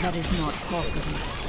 That is not possible.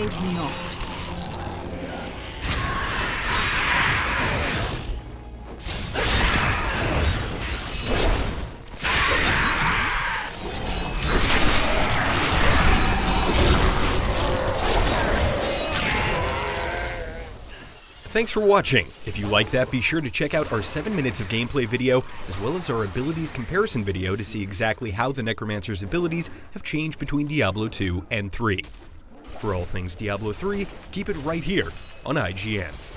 Grave not. Thanks for watching. If you like that, be sure to check out our 7 minutes of gameplay video, as well as our abilities comparison video to see exactly how the Necromancer's abilities have changed between Diablo 2 and 3. For all things Diablo 3, keep it right here on IGN.